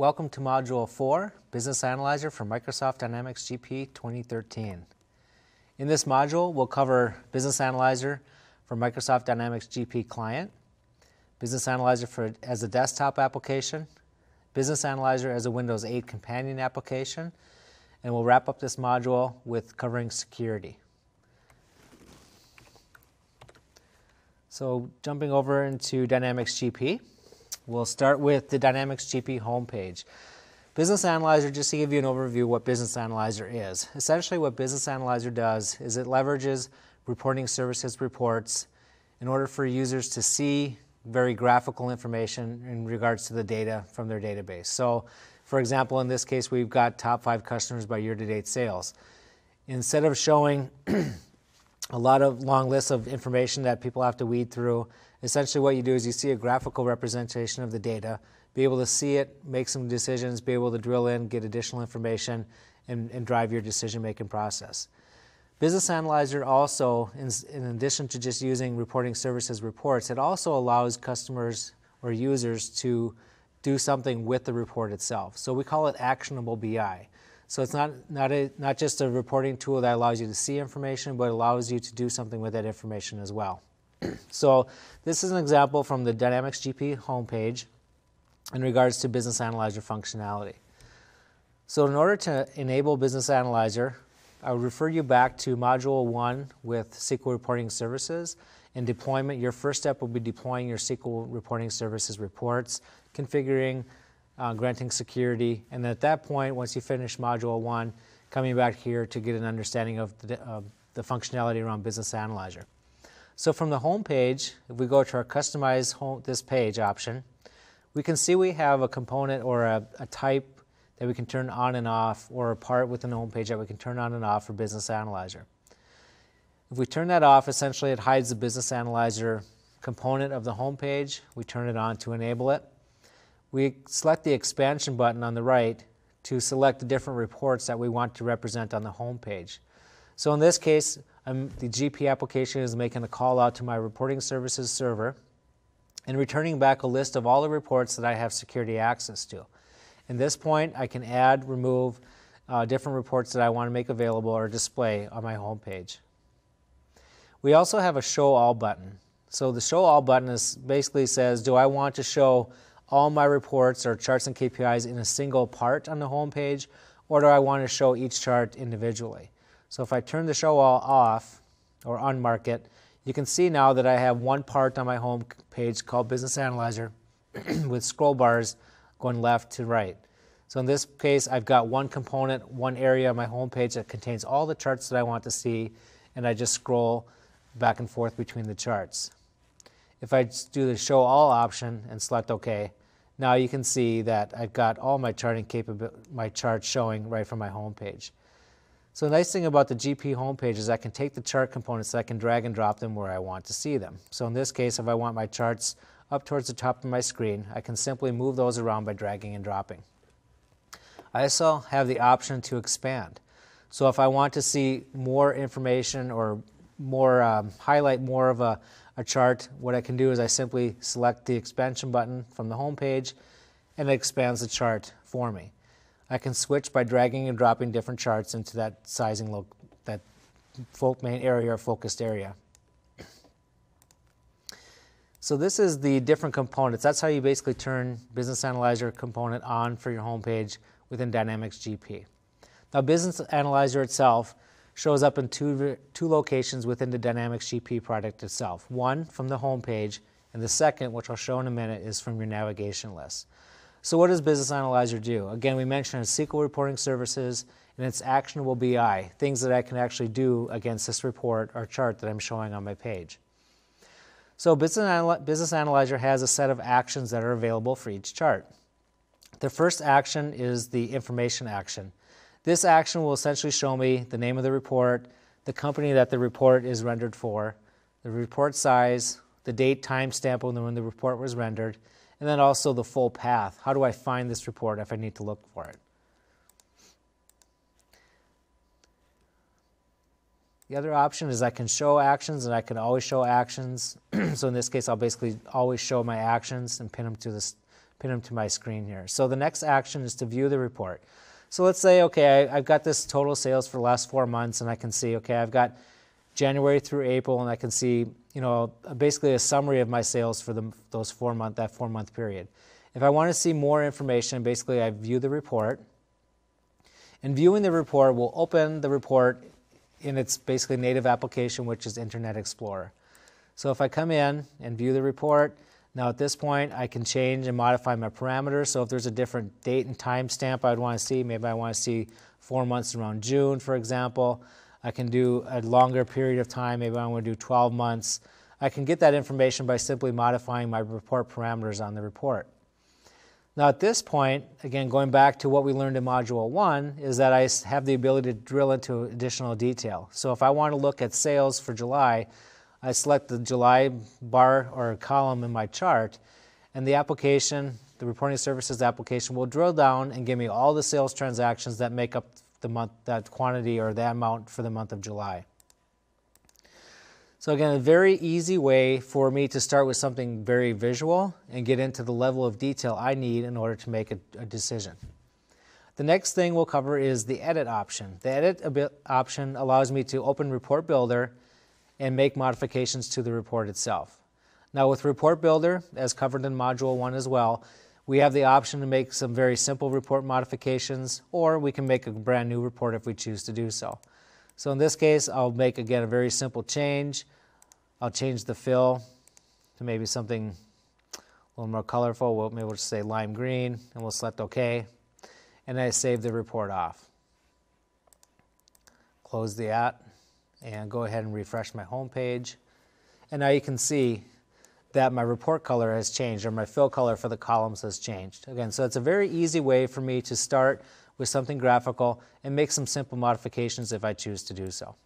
Welcome to Module 4, Business Analyzer for Microsoft Dynamics GP 2013. In this module, we'll cover Business Analyzer for Microsoft Dynamics GP Client, Business Analyzer for, as a desktop application, Business Analyzer as a Windows 8 companion application, and we'll wrap up this module with covering security. So jumping over into Dynamics GP, we'll start with the Dynamics GP homepage. Business Analyzer, just to give you an overview what Business Analyzer is. Essentially what Business Analyzer does is it leverages reporting services reports in order for users to see very graphical information in regards to the data from their database. So, for example, in this case, we've got top five customers by year to date sales. Instead of showing a lot of long lists of information that people have to weed through, essentially what you do is you see a graphical representation of the data, be able to see it, make some decisions, be able to drill in, get additional information, and, and drive your decision making process. Business Analyzer also, in, in, addition to just using reporting services reports, it also allows customers or users to do something with the report itself. So we call it actionable BI. So it's not, not, a, not just a reporting tool that allows you to see information, but allows you to do something with that information as well. So this is an example from the Dynamics GP homepage in regards to Business Analyzer functionality. So in order to enable Business Analyzer, I would refer you back to Module 1 with SQL Reporting Services. In deployment, your first step will be deploying your SQL Reporting Services reports, configuring, uh, granting security, and at that point, once you finish Module 1, coming back here to get an understanding of the, uh, the functionality around Business Analyzer. So from the home page, if we go to our Customize home, This Page option, we can see we have a component or a, a type that we can turn on and off, or a part within the home page that we can turn on and off for Business Analyzer. If we turn that off, essentially it hides the Business Analyzer component of the home page. We turn it on to enable it. We select the expansion button on the right to select the different reports that we want to represent on the home page. So in this case, I'm, the GP application is making a call out to my reporting services server and returning back a list of all the reports that I have security access to. In this point, I can add, remove uh, different reports that I want to make available or display on my home page. We also have a show all button. So the show all button is basically says, do I want to show all my reports or charts and KPIs in a single part on the home page, or do I want to show each chart individually? So if I turn the show all off or unmark it, you can see now that I have one part on my home page called Business Analyzer with scroll bars going left to right. So in this case, I've got one component, one area on my home page that contains all the charts that I want to see, and I just scroll back and forth between the charts. If I do the show all option and select OK, now you can see that I've got all my charting capability, my charts showing right from my home page. So the nice thing about the GP homepage is I can take the chart components, I can drag and drop them where I want to see them. So in this case, if I want my charts up towards the top of my screen, I can simply move those around by dragging and dropping. I also have the option to expand. So if I want to see more information or more um, highlight more of a, a chart, what I can do is I simply select the expansion button from the home page and it expands the chart for me. I can switch by dragging and dropping different charts into that sizing look, that main area or focused area. So this is the different components. That's how you basically turn Business Analyzer component on for your homepage within Dynamics GP. Now Business Analyzer itself shows up in two, two locations within the Dynamics GP product itself. One from the homepage, and the second, which I'll show in a minute, is from your navigation list. So what does Business Analyzer do? Again, we mentioned SQL reporting services and it's actionable BI, things that I can actually do against this report or chart that I'm showing on my page. So Business, Business Analyzer has a set of actions that are available for each chart. The first action is the information action. This action will essentially show me the name of the report, the company that the report is rendered for, the report size, the date, time stamp when the report was rendered, and then also the full path. How do I find this report if I need to look for it? The other option is I can show actions and I can always show actions. so in this case, I'll basically always show my actions and pin them to, this, pin them to my screen here. So the next action is to view the report. So let's say, okay, I, have got this total sales for the last four months, and I can see, okay, I've got January through April, and I can see, you know, basically a summary of my sales for the, those four month that four month period. If I want to see more information, basically I view the report. And viewing the report will open the report in its basically native application, which is Internet Explorer. So if I come in and view the report, now at this point I can change and modify my parameters. So if there's a different date and time stamp I'd want to see, maybe I want to see four months around June, for example. I can do a longer period of time, maybe I want to do 12 months. I can get that information by simply modifying my report parameters on the report. Now at this point, again, going back to what we learned in Module 1, is that I have the ability to drill into additional detail. So if I want to look at sales for July, I select the July bar or column in my chart, and the application, the reporting services application, will drill down and give me all the sales transactions that make up the month, that quantity or that amount for the month of July. So again, a very easy way for me to start with something very visual and get into the level of detail I need in order to make a, a decision. The next thing we'll cover is the edit option. The edit option allows me to open Report Builder and make modifications to the report itself. Now with Report Builder, as covered in Module 1 as well, we have the option to make some very simple report modifications, or we can make a brand new report if we choose to do so. So in this case, I'll make, again, a very simple change. I'll change the fill to maybe something a little more colorful. We'll, maybe we'll just say lime green, and we'll select OK. And I save the report off. Close the app, and go ahead and refresh my home page. And now you can see that my report color has changed, or my fill color for the columns has changed. Again, so it's a very easy way for me to start with something graphical and make some simple modifications if I choose to do so.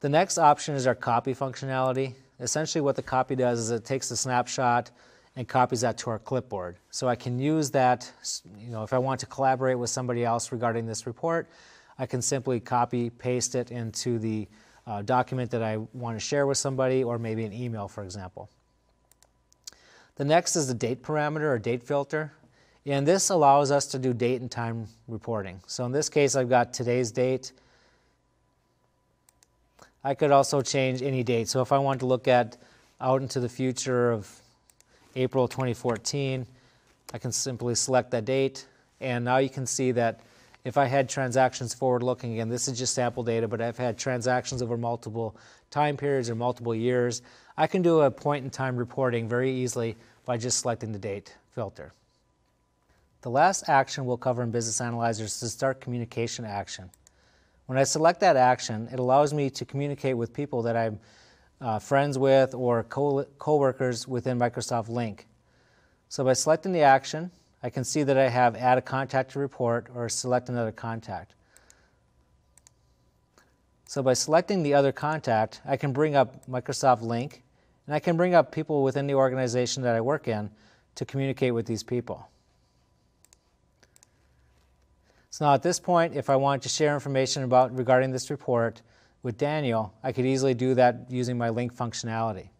The next option is our copy functionality. Essentially what the copy does is it takes a snapshot and copies that to our clipboard. So I can use that, you know, if I want to collaborate with somebody else regarding this report, I can simply copy, paste it into the uh, document that I want to share with somebody or maybe an email, for example. The next is the date parameter or date filter. And this allows us to do date and time reporting. So in this case, I've got today's date. I could also change any date. So if I want to look at out into the future of April 2014, I can simply select that date. And now you can see that if I had transactions forward looking, again, this is just sample data, but I've had transactions over multiple time periods or multiple years, I can do a point in time reporting very easily by just selecting the date filter. The last action we'll cover in Business Analyzer is the start communication action. When I select that action, it allows me to communicate with people that I'm uh, friends with or co- coworkers within Microsoft Lync. So by selecting the action, I can see that I have add a contact to report or select another contact. So by selecting the other contact, I can bring up Microsoft Lync and I can bring up people within the organization that I work in to communicate with these people. So now at this point, if I wanted to share information about regarding this report with Daniel, I could easily do that using my Lync functionality.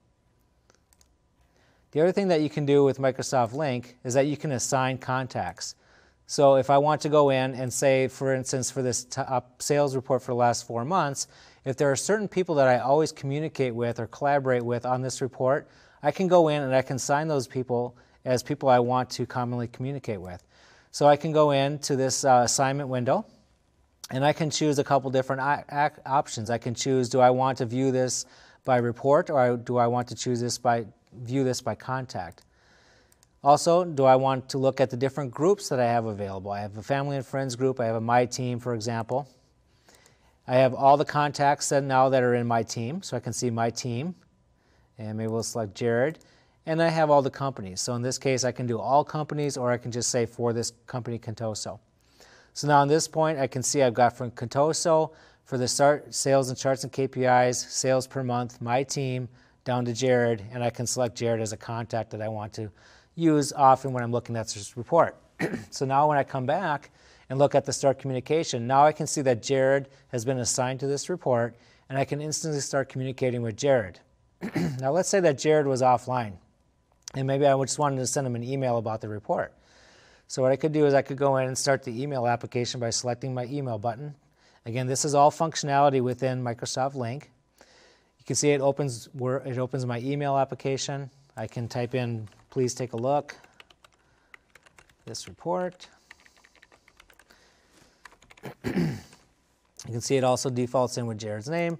The other thing that you can do with Microsoft Lync is that you can assign contacts. So if I want to go in and say, for instance, for this sales report for the last four months, if there are certain people that I always communicate with or collaborate with on this report, I can go in and I can sign those people as people I want to commonly communicate with. So I can go into this uh, assignment window and I can choose a couple different options. I can choose do I want to view this by report or do I want to choose this by view this by contact. Also, do I want to look at the different groups that I have available? I have a family and friends group, I have a my team, for example. I have all the contacts that now that are in my team, so I can see my team. And maybe we'll select Jared and I have all the companies. So in this case, I can do all companies, or I can just say for this company, Contoso. So now on this point, I can see I've got from Contoso for the start sales and charts and KPIs, sales per month, my team, down to Jared, and I can select Jared as a contact that I want to use often when I'm looking at this report. so now when I come back and look at the start communication, now I can see that Jared has been assigned to this report, and I can instantly start communicating with Jared. now let's say that Jared was offline and maybe I just wanted to send him an email about the report. So what I could do is I could go in and start the email application by selecting my email button. Again, this is all functionality within Microsoft Lync. You can see it opens it opens my email application. I can type in, please take a look, this report. you can see it also defaults in with Jared's name.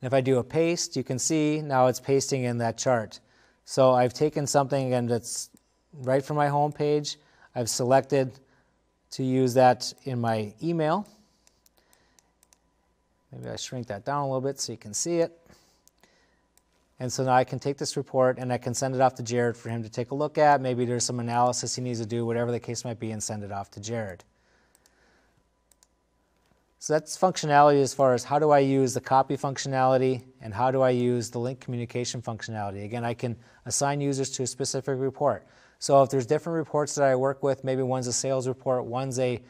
And if I do a paste, you can see now it's pasting in that chart. So I've taken something again that's right from my home page, I've selected to use that in my email. Maybe I shrink that down a little bit so you can see it. And so now I can take this report and I can send it off to Jared for him to take a look at. Maybe there's some analysis he needs to do, whatever the case might be, and send it off to Jared. So that's functionality as far as how do I use the copy functionality and how do I use the Lync communication functionality. Again, I can assign users to a specific report. So if there's different reports that I work with, maybe one's a sales report, one's a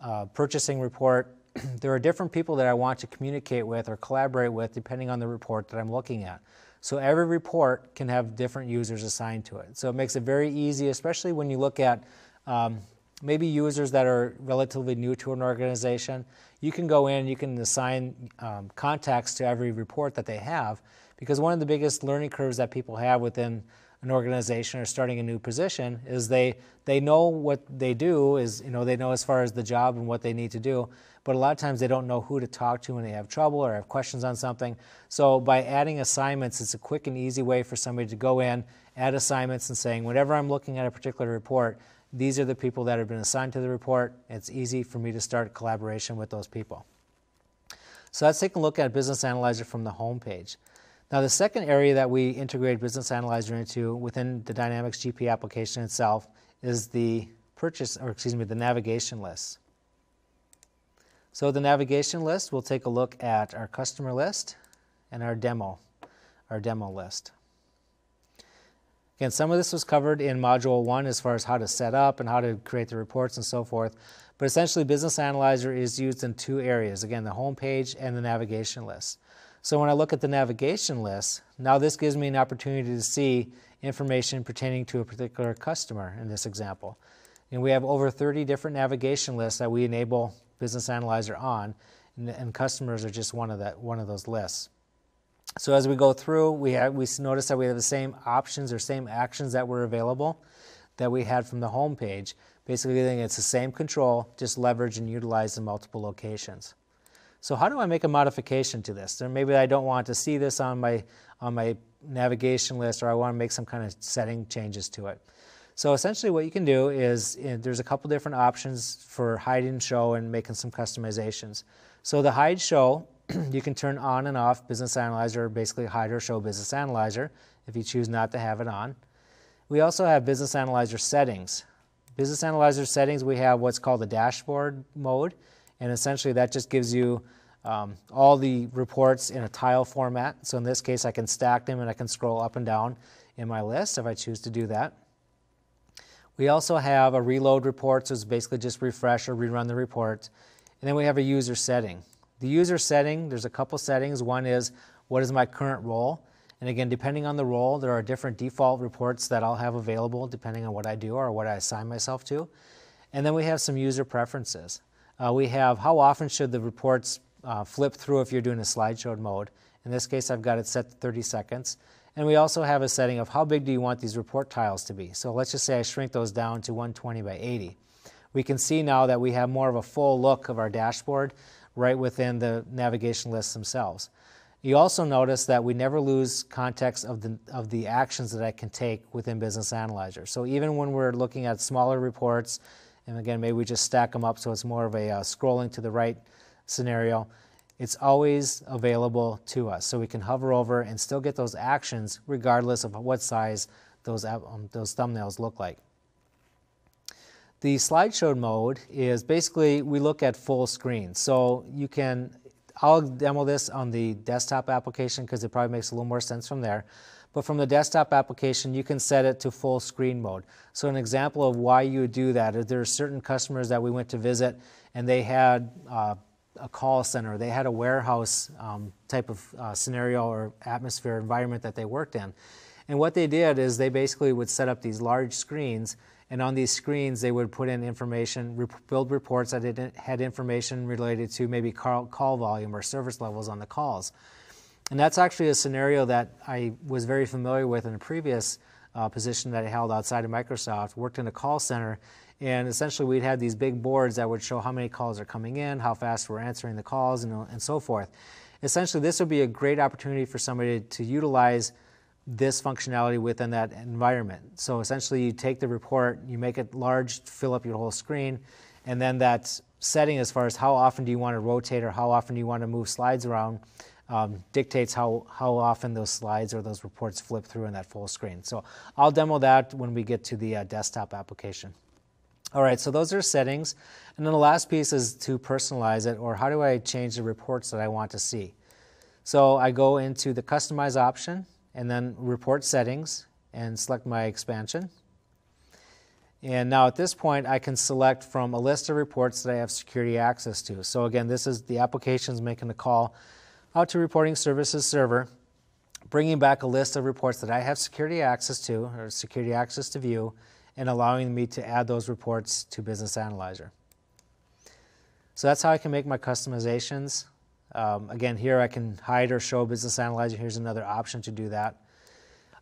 uh, purchasing report, there are different people that I want to communicate with or collaborate with depending on the report that I'm looking at. So every report can have different users assigned to it. So it makes it very easy, especially when you look at um, maybe users that are relatively new to an organization. You can go in, you can assign um, contacts to every report that they have, because one of the biggest learning curves that people have within an organization or starting a new position is they they know what they do is you know they know as far as the job and what they need to do but a lot of times they don't know who to talk to when they have trouble or have questions on something. So by adding assignments it's a quick and easy way for somebody to go in add assignments and saying whenever i'm looking at a particular report these are the people that have been assigned to the report it's easy for me to start collaboration with those people so let's take a look at business analyzer from the home page now, the second area that we integrate Business Analyzer into within the Dynamics GP application itself is the purchase, or excuse me, the navigation list. So the navigation list, we'll take a look at our customer list and our demo, our demo list. Again, some of this was covered in Module 1 as far as how to set up and how to create the reports and so forth. But essentially, Business Analyzer is used in two areas. Again, the home page and the navigation list. So when I look at the navigation list, now this gives me an opportunity to see information pertaining to a particular customer in this example. And we have over 30 different navigation lists that we enable Business Analyzer on, and, and customers are just one of, that, one of those lists. So as we go through, we, have, we notice that we have the same options or same actions that were available that we had from the home page. Basically, it's the same control, just leverage and utilize in multiple locations. So how do I make a modification to this? Or maybe I don't want to see this on my, on my navigation list or I want to make some kind of setting changes to it. So essentially what you can do is eh, there's a couple different options for hide and show and making some customizations. So the hide show, you can turn on and off Business Analyzer, basically hide or show Business Analyzer if you choose not to have it on. We also have Business Analyzer settings. Business Analyzer settings, we have what's called the dashboard mode, and essentially that just gives you um, all the reports in a tile format. So in this case, I can stack them and I can scroll up and down in my list if I choose to do that. We also have a reload report, so it's basically just refresh or rerun the report. And then we have a user setting. The user setting, there's a couple settings. One is what is my current role? And again, depending on the role, there are different default reports that I'll have available depending on what I do or what I assign myself to. And then we have some user preferences. Uh, we have how often should the reports uh, flip through if you're doing a slideshow mode. In this case, I've got it set to 30 seconds. And we also have a setting of how big do you want these report tiles to be. So let's just say I shrink those down to 120 by 80. We can see now that we have more of a full look of our dashboard right within the navigation lists themselves. You also notice that we never lose context of the, of the actions that I can take within Business Analyzer. So even when we're looking at smaller reports, and again, maybe we just stack them up so it's more of a uh, scrolling to the right scenario, it's always available to us. So we can hover over and still get those actions regardless of what size those, um, those thumbnails look like. The slideshow mode is basically we look at full screen. So you can, I'll demo this on the desktop application because it probably makes a little more sense from there. But from the desktop application, you can set it to full screen mode. So an example of why you would do that is there are certain customers that we went to visit and they had uh, a call center. They had a warehouse um, type of uh, scenario or atmosphere environment that they worked in. And what they did is they basically would set up these large screens, and on these screens they would put in information, build reports that had information related to maybe call, call volume or service levels on the calls. And that's actually a scenario that I was very familiar with in a previous uh, position that I held outside of Microsoft, worked in a call center, and essentially we'd have these big boards that would show how many calls are coming in, how fast we're answering the calls, and, and so forth. Essentially, this would be a great opportunity for somebody to utilize this functionality within that environment. So essentially, you take the report, you make it large, fill up your whole screen, and then that setting as far as how often do you want to rotate or how often do you want to move slides around um, dictates how, how often those slides or those reports flip through in that full screen. So I'll demo that when we get to the uh, desktop application. All right, so those are settings. And then the last piece is to personalize it, or how do I change the reports that I want to see? So I go into the Customize option, and then Report Settings, and select my expansion. And now at this point, I can select from a list of reports that I have security access to. So again, this is the applications making the call out to Reporting Services Server, bringing back a list of reports that I have security access to, or security access to view, and allowing me to add those reports to Business Analyzer. So that's how I can make my customizations. Um, again, here I can hide or show Business Analyzer. Here's another option to do that.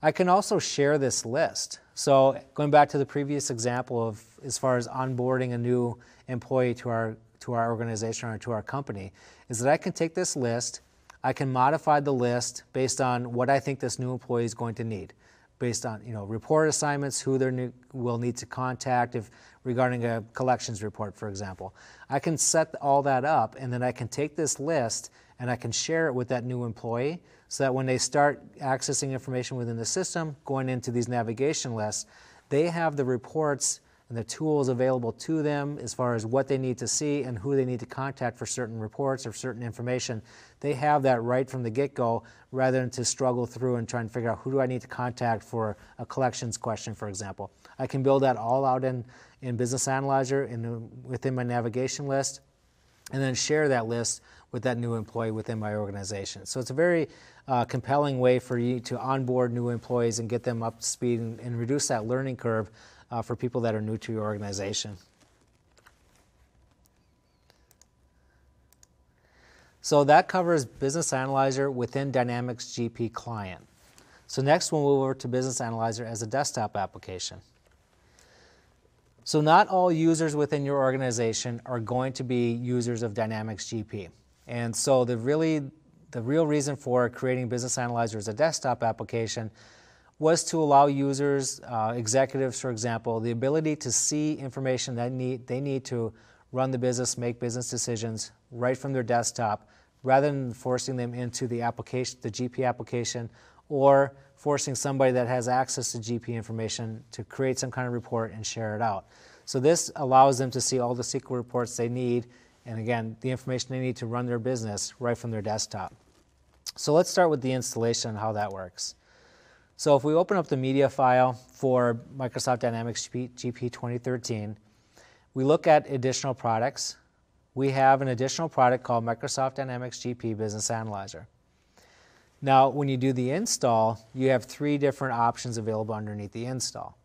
I can also share this list. So going back to the previous example of as far as onboarding a new employee to our to our organization or to our company, is that I can take this list, I can modify the list based on what I think this new employee is going to need based on you know report assignments, who they will need to contact if regarding a collections report, for example. I can set all that up, and then I can take this list and I can share it with that new employee, so that when they start accessing information within the system, going into these navigation lists, they have the reports and the tools available to them as far as what they need to see and who they need to contact for certain reports or certain information. They have that right from the get go rather than to struggle through and try and figure out who do I need to contact for a collections question, for example. I can build that all out in, in Business Analyzer in, within my navigation list and then share that list with that new employee within my organization. So it's a very uh, compelling way for you to onboard new employees and get them up to speed and, and reduce that learning curve uh, for people that are new to your organization. So that covers Business Analyzer within Dynamics GP Client. So next we'll move over to Business Analyzer as a desktop application. So not all users within your organization are going to be users of Dynamics GP. And so the really the real reason for creating Business Analyzer as a desktop application was to allow users, uh, executives, for example, the ability to see information that need, they need to run the business, make business decisions right from their desktop, rather than forcing them into the application, the GP application, or forcing somebody that has access to GP information to create some kind of report and share it out. So this allows them to see all the SQL reports they need, and again, the information they need to run their business right from their desktop. So let's start with the installation and how that works. So if we open up the media file for Microsoft Dynamics GP 2013, we look at additional products. We have an additional product called Microsoft Dynamics GP Business Analyzer. Now, when you do the install, you have three different options available underneath the install.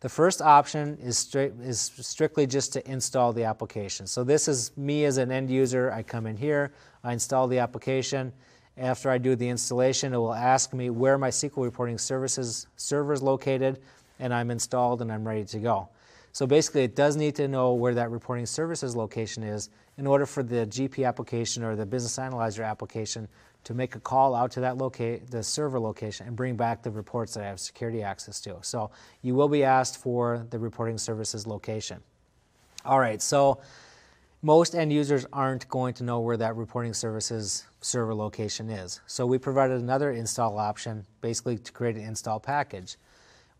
The first option is, stri is strictly just to install the application. So this is me as an end user. I come in here, I install the application, after I do the installation, it will ask me where my SQL reporting services server is located, and I'm installed and I'm ready to go. So basically, it does need to know where that reporting services location is in order for the GP application or the Business Analyzer application to make a call out to that locate the server location and bring back the reports that I have security access to. So you will be asked for the reporting services location. All right, so most end users aren't going to know where that reporting services server location is. So we provided another install option, basically to create an install package.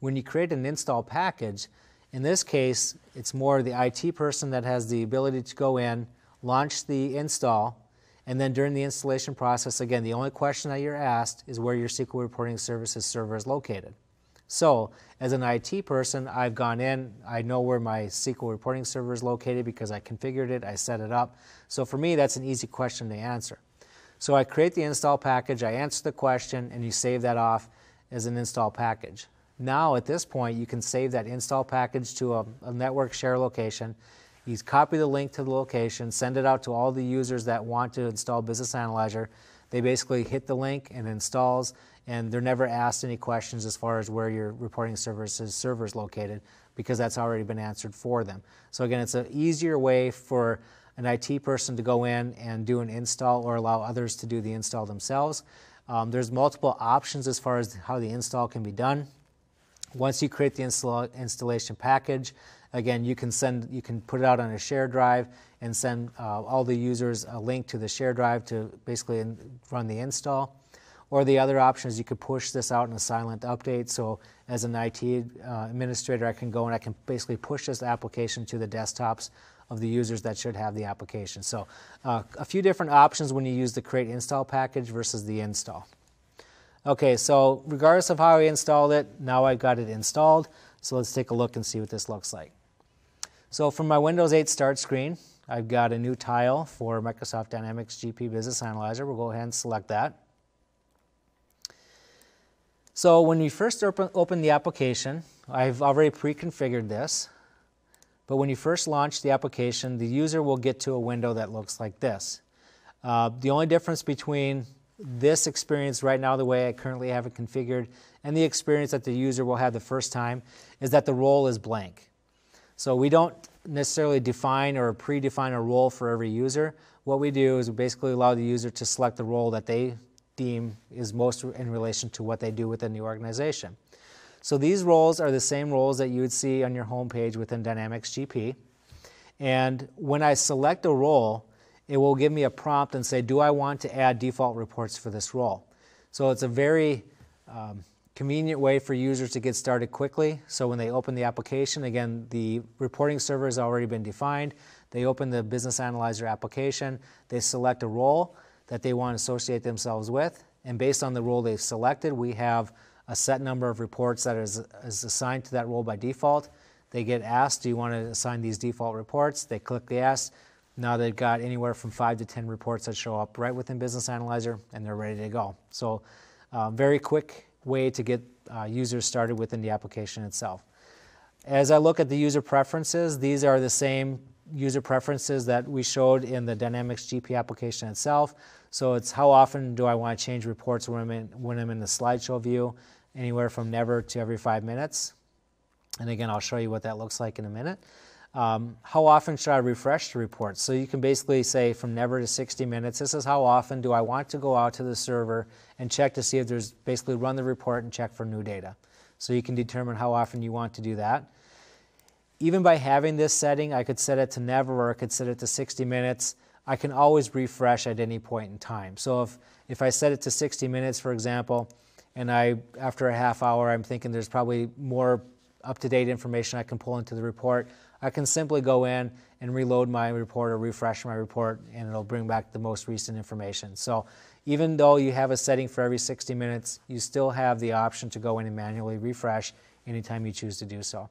When you create an install package, in this case, it's more the IT person that has the ability to go in, launch the install, and then during the installation process, again, the only question that you're asked is where your SQL reporting services server is located. So, as an IT person, I've gone in, I know where my SQL reporting server is located because I configured it, I set it up. So, for me, that's an easy question to answer. So, I create the install package, I answer the question, and you save that off. as an install package. Now, at this point, you can save that install package to a, a network share location. You copy the link to the location, send it out to all the users that want to install Business Analyzer. They basically hit the link and installs, and they're never asked any questions as far as where your reporting services server is located because that's already been answered for them. So again, it's an easier way for an IT person to go in and do an install or allow others to do the install themselves. Um, there's multiple options as far as how the install can be done. Once you create the install, installation package, again, you can send, you can put it out on a share drive and send uh, all the users a link to the share drive to basically run the install. Or the other option is you could push this out in a silent update. So as an IT uh, administrator, I can go and I can basically push this application to the desktops of the users that should have the application. So uh, a few different options when you use the create install package versus the install. Okay, so regardless of how I installed it, now I've got it installed. So let's take a look and see what this looks like. So from my Windows 8 start screen, I've got a new tile for Microsoft Dynamics GP Business Analyzer. We'll go ahead and select that. So when you first open, open the application, I've already pre-configured this. But when you first launch the application, the user will get to a window that looks like this. Uh, the only difference between this experience right now, the way I currently have it configured, and the experience that the user will have the first time is that the role is blank. So we don't necessarily define or predefine a role for every user. What we do is we basically allow the user to select the role that they deem is most in relation to what they do within the organization. So these roles are the same roles that you would see on your home page within Dynamics GP. And when I select a role, it will give me a prompt and say, do I want to add default reports for this role? So it's a very um, convenient way for users to get started quickly. So when they open the application, again, the reporting server has already been defined. They open the Business Analyzer application, they select a role, that they want to associate themselves with. And based on the role they've selected, we have a set number of reports that is, is assigned to that role by default. They get asked, do you want to assign these default reports? They click the yes. Now they've got anywhere from five to 10 reports that show up right within Business Analyzer and they're ready to go. So uh, very quick way to get uh, users started within the application itself. As I look at the user preferences, these are the same user preferences that we showed in the Dynamics GP application itself. So it's how often do I want to change reports when I'm in, when I'm in the slideshow view, anywhere from never to every five minutes. And again, I'll show you what that looks like in a minute. Um, how often should I refresh the reports? So you can basically say from never to 60 minutes, this is how often do I want to go out to the server and check to see if there's basically run the report and check for new data. So you can determine how often you want to do that even by having this setting, I could set it to never or I could set it to 60 minutes. I can always refresh at any point in time. So if, if I set it to 60 minutes, for example, and I, after a half hour, I'm thinking there's probably more up-to-date information I can pull into the report, I can simply go in and reload my report or refresh my report and it'll bring back the most recent information. So even though you have a setting for every 60 minutes, you still have the option to go in and manually refresh anytime you choose to do so.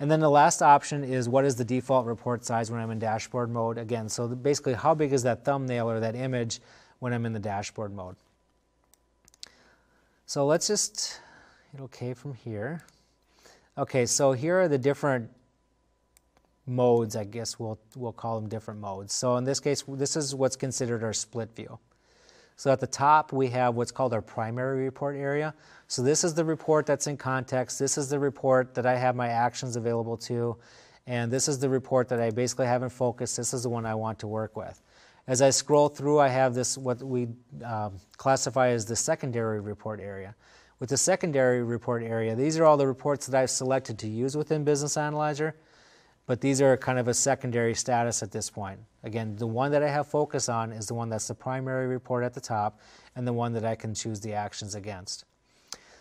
And then the last option is what is the default report size when I'm in dashboard mode? Again, so basically how big is that thumbnail or that image when I'm in the dashboard mode? So let's just hit OK from here. Okay, so here are the different modes, I guess we'll, we'll call them different modes. So in this case, this is what's considered our split view. So at the top, we have what's called our primary report area. So this is the report that's in context. This is the report that I have my actions available to. And this is the report that I basically have in focus. This is the one I want to work with. As I scroll through, I have this, what we um, classify as the secondary report area. With the secondary report area, these are all the reports that I've selected to use within Business Analyzer but these are kind of a secondary status at this point. Again, the one that I have focus on is the one that's the primary report at the top and the one that I can choose the actions against.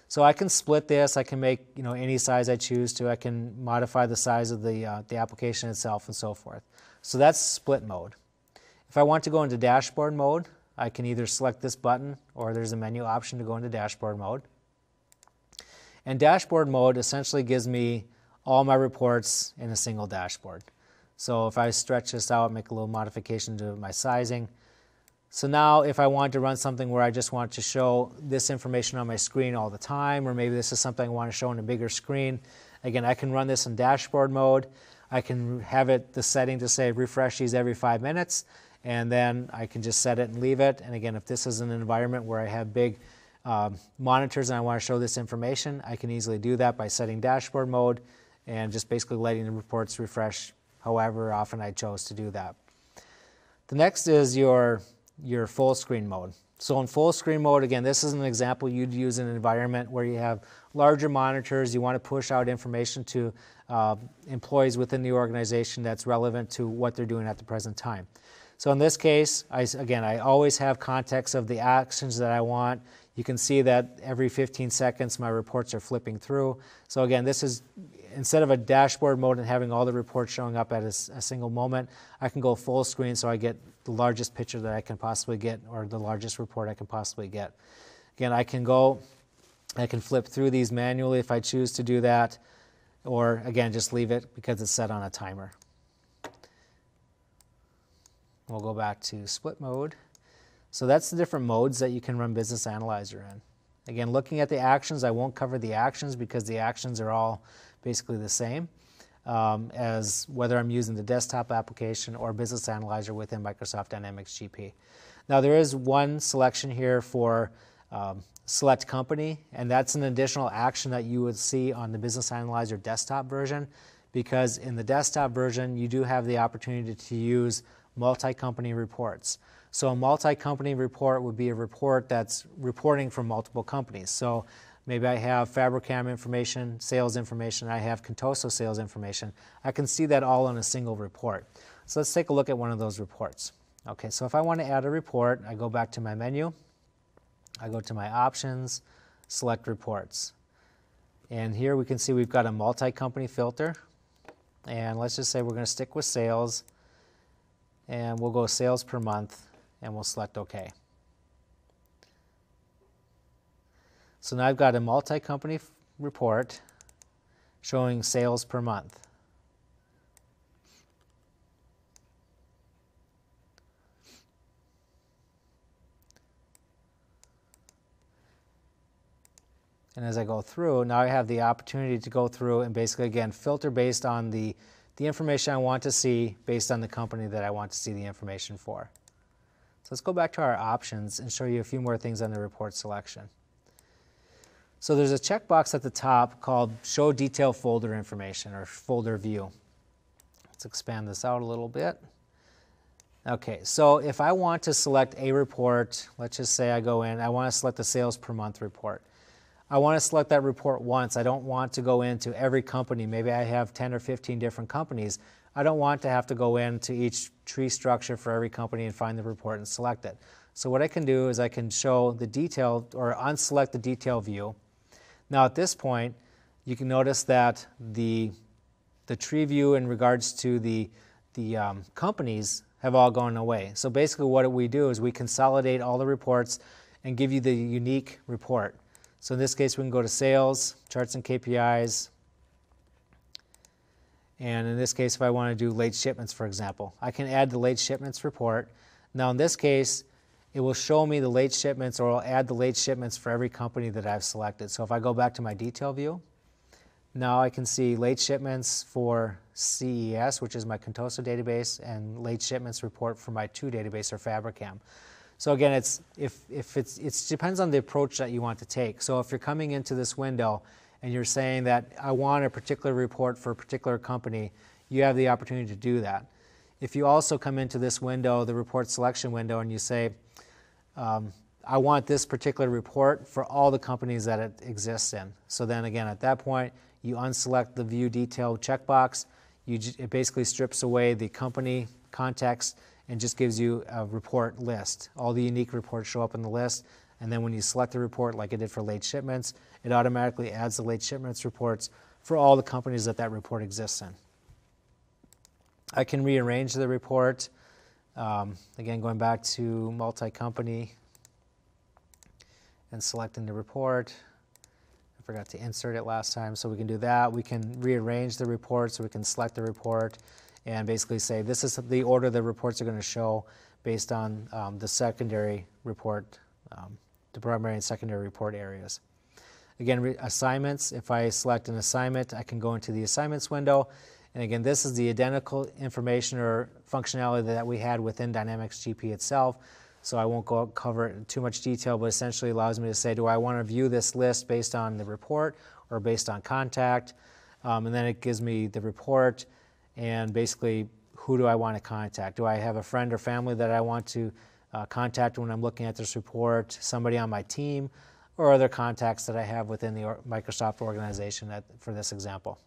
So I can split this, I can make you know any size I choose to, I can modify the size of the, uh, the application itself and so forth. So that's split mode. If I want to go into dashboard mode, I can either select this button or there's a menu option to go into dashboard mode. And dashboard mode essentially gives me all my reports in a single dashboard. So if I stretch this out, make a little modification to my sizing, So now if I want to run something where I just want to show this information on my screen all the time, or maybe this is something I want to show on a bigger screen, again, I can run this in dashboard mode. I can have it the setting to say refresh these every five minutes, and then I can just set it and leave it. And again, if this is an environment where I have big um, monitors and I want to show this information, I can easily do that by setting dashboard mode and just basically letting the reports refresh however often I chose to do that. The next is your your full screen mode. So in full screen mode, again, this is an example you'd use in an environment where you have larger monitors, you want to push out information to uh, employees within the organization that's relevant to what they're doing at the present time. So in this case, I, again, I always have context of the actions that I want. You can see that every 15 seconds my reports are flipping through. So again, this is instead of a dashboard mode and having all the reports showing up at a, a, single moment, I can go full screen so I get the largest picture that I can possibly get or the largest report I can possibly get. Again, I can go, I can flip through these manually if I choose to do that, or again, just leave it because it's set on a timer. We'll go back to split mode. So that's the different modes that you can run Business Analyzer in. Again, looking at the actions, I won't cover the actions because the actions are all basically the same um, as whether I'm using the desktop application or Business Analyzer within Microsoft Dynamics GP. Now there is one selection here for um, select company, and that's an additional action that you would see on the Business Analyzer desktop version because in the desktop version you do have the opportunity to use multi-company reports. So a multi-company report would be a report that's reporting from multiple companies. So Maybe I have Fabrikam information, sales information, I have Contoso sales information. I can see that all in a single report. So let's take a look at one of those reports. Okay, so if I want to add a report, I go back to my menu, I go to my options, select reports. And here we can see we've got a multi-company filter. And let's just say we're going to stick with sales. And we'll go sales per month, and we'll select OK. So now I've got a multi-company report showing sales per month. And as I go through, now I have the opportunity to go through and basically, again, filter based on the, the information I want to see based on the company that I want to see the information for. So let's go back to our options and show you a few more things on the report selection. So there's a checkbox at the top called Show Detail Folder Information or Folder View. Let's expand this out a little bit. Okay, so if I want to select a report, let's just say I go in, I want to select the sales per month report. I want to select that report once. I don't want to go into every company. Maybe I have 10 or 15 different companies. I don't want to have to go into each tree structure for every company and find the report and select it. So what I can do is I can show the detail or unselect the detail view now at this point, you can notice that the, the tree view in regards to the, the um, companies have all gone away. So basically what we do is we consolidate all the reports and give you the unique report. So in this case, we can go to sales, charts and KPIs, and in this case, if I want to do late shipments, for example, I can add the late shipments report. Now in this case, it will show me the late shipments or I'll add the late shipments for every company that I've selected. So if I go back to my detail view, now I can see late shipments for CES, which is my Contoso database, and late shipments report for my two database or Fabrikam. So again, it's, if, if it's, it depends on the approach that you want to take. So if you're coming into this window and you're saying that I want a particular report for a particular company, you have the opportunity to do that. If you also come into this window, the report selection window, and you say, um, I want this particular report for all the companies that it exists in. So then again, at that point, you unselect the view detail checkbox. You, it basically strips away the company context and just gives you a report list. All the unique reports show up in the list. And then when you select the report, like it did for late shipments, it automatically adds the late shipments reports for all the companies that that report exists in. I can rearrange the report. Um, again, going back to multi-company and selecting the report. I forgot to insert it last time, so we can do that. We can rearrange the report so we can select the report and basically say this is the order the reports are going to show based on um, the secondary report, um, the primary and secondary report areas. Again, assignments, if I select an assignment, I can go into the assignments window. And again, this is the identical information or functionality that we had within Dynamics GP itself. So I won't go cover it in too much detail, but essentially allows me to say, do I want to view this list based on the report or based on contact? Um, and then it gives me the report and basically who do I want to contact? Do I have a friend or family that I want to uh, contact when I'm looking at this report? Somebody on my team? Or other contacts that I have within the Microsoft organization at, for this example.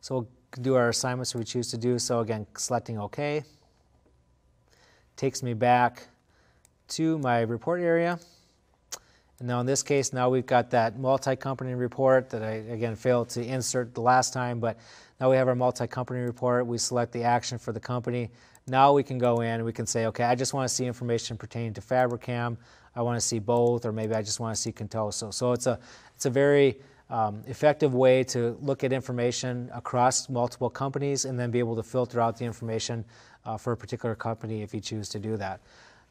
So we'll do our assignments if we choose to do so. Again, selecting OK takes me back to my report area. And now in this case, now we've got that multi-company report that I, again, failed to insert the last time, but now we have our multi-company report. We select the action for the company. Now we can go in and we can say, okay, I just want to see information pertaining to Fabrikam. I want to see both, or maybe I just want to see Contoso. So it's a, it's a very um, effective way to look at information across multiple companies and then be able to filter out the information uh, for a particular company if you choose to do that.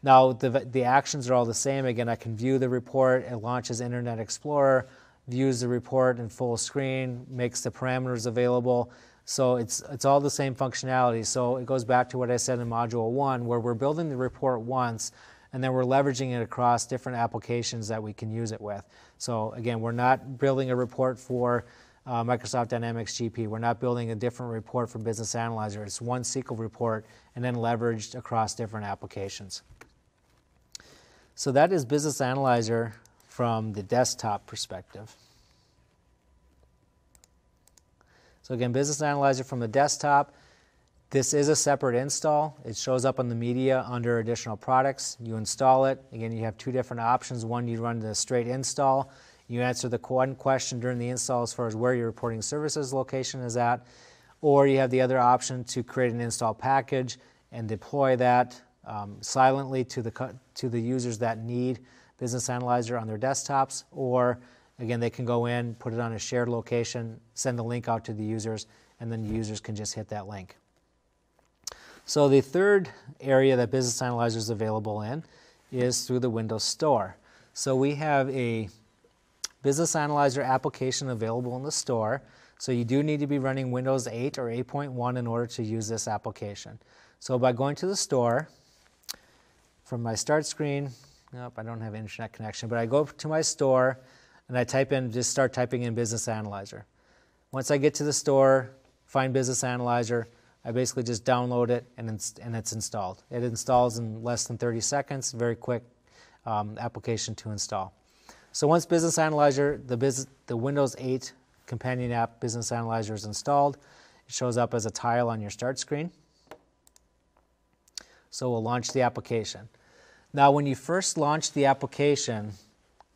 Now, the, the actions are all the same. Again, I can view the report. It launches Internet Explorer, views the report in full screen, makes the parameters available. So it's, it's all the same functionality. So it goes back to what I said in Module 1, where we're building the report once, and then we're leveraging it across different applications that we can use it with. So again, we're not building a report for uh, Microsoft Dynamics GP. We're not building a different report for Business Analyzer. It's one SQL report and then leveraged across different applications. So that is Business Analyzer from the desktop perspective. So again, Business Analyzer from the desktop. This is a separate install. It shows up on the media under additional products. You install it. Again, you have two different options. One, you run the straight install. You answer the one question during the install as far as where your reporting services location is at, or you have the other option to create an install package and deploy that um, silently to the, to the users that need Business Analyzer on their desktops, or again, they can go in, put it on a shared location, send the link out to the users, and then the users can just hit that link. So the third area that Business Analyzer is available in is through the Windows Store. So we have a Business Analyzer application available in the store. So you do need to be running Windows 8 or 8.1 in order to use this application. So by going to the store, from my start screen, nope, I don't have internet connection, but I go to my store and I type in, just start typing in Business Analyzer. Once I get to the store, find Business Analyzer, I basically just download it and it's, and it's installed. It installs in less than 30 seconds, very quick um, application to install. So once Business Analyzer, the, the Windows 8 companion app Business Analyzer is installed, it shows up as a tile on your start screen. So we'll launch the application. Now, when you first launch the application,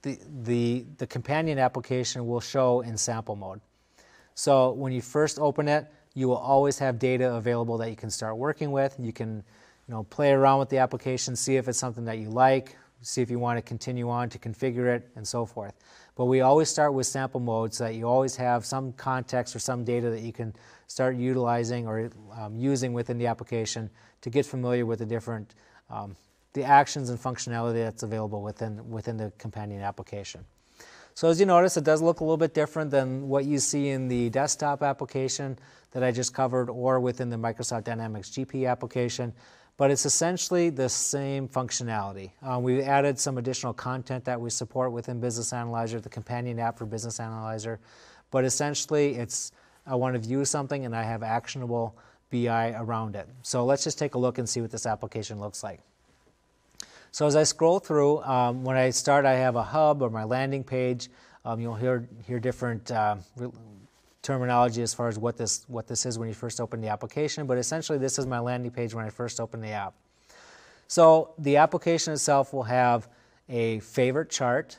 the, the, the companion application will show in sample mode. So when you first open it, you will always have data available that you can start working with. You can you know, play around with the application, see if it's something that you like, see if you want to continue on to configure it, and so forth. But we always start with sample mode so that you always have some context or some data that you can start utilizing or um, using within the application to get familiar with the different um, the actions and functionality that's available within within the companion application. So as you notice, it does look a little bit different than what you see in the desktop application that I just covered or within the Microsoft Dynamics GP application but it's essentially the same functionality. Uh, we added some additional content that we support within Business Analyzer, the companion app for Business Analyzer, but essentially it's I want to view something and I have actionable BI around it. So let's just take a look and see what this application looks like. So as I scroll through, um, when I start, I have a hub or my landing page. Um, you'll hear, hear different uh, terminology as far as what this, what this is when you first open the application, but essentially this is my landing page when I first open the app. So the application itself will have a favorite chart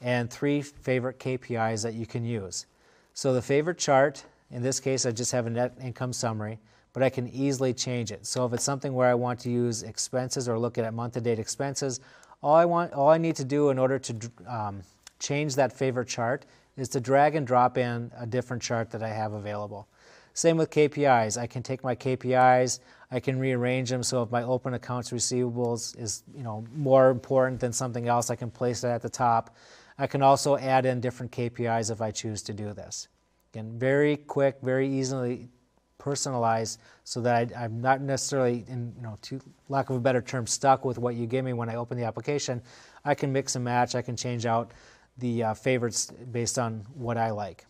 and three favorite KPIs that you can use. So the favorite chart, in this case I just have a net income summary, but I can easily change it. So if it's something where I want to use expenses or look at month-to-date expenses, all I want, all I need to do in order to um, change that favorite chart is to drag and drop in a different chart that I have available. Same with KPIs. I can take my KPIs, I can rearrange them so if my open accounts receivables is you know more important than something else, I can place it at the top. I can also add in different KPIs if I choose to do this. Again, very quick, very easily personalized so that I, am not necessarily, in you know, to lack of a better term, stuck with what you give me when I open the application. I can mix and match. I can change out the uh, favorites based on what I like.